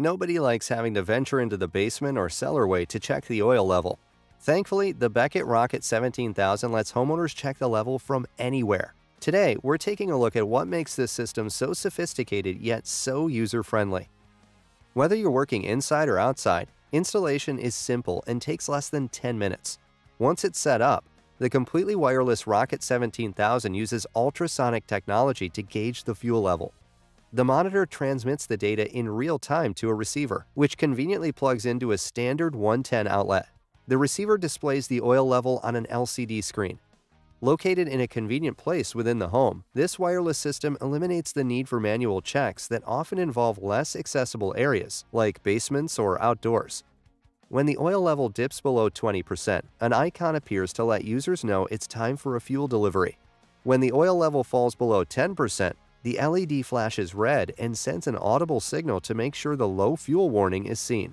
Nobody likes having to venture into the basement or cellarway to check the oil level. Thankfully, the Beckett Rocket 17000 lets homeowners check the level from anywhere. Today, we're taking a look at what makes this system so sophisticated yet so user-friendly. Whether you're working inside or outside, installation is simple and takes less than 10 minutes. Once it's set up, the completely wireless Rocket 17000 uses ultrasonic technology to gauge the fuel level. The monitor transmits the data in real time to a receiver, which conveniently plugs into a standard 110 outlet. The receiver displays the oil level on an LCD screen. Located in a convenient place within the home, this wireless system eliminates the need for manual checks that often involve less accessible areas, like basements or outdoors. When the oil level dips below 20%, an icon appears to let users know it's time for a fuel delivery. When the oil level falls below 10%, the LED flashes red and sends an audible signal to make sure the low fuel warning is seen.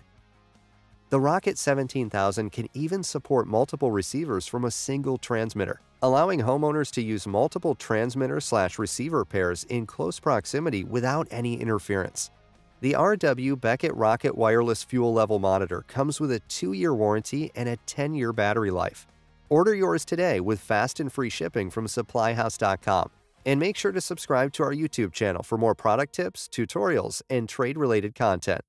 The Rocket 17000 can even support multiple receivers from a single transmitter, allowing homeowners to use multiple transmitter-slash-receiver pairs in close proximity without any interference. The RW Beckett Rocket Wireless Fuel Level Monitor comes with a 2-year warranty and a 10-year battery life. Order yours today with fast and free shipping from supplyhouse.com. And make sure to subscribe to our YouTube channel for more product tips, tutorials, and trade related content.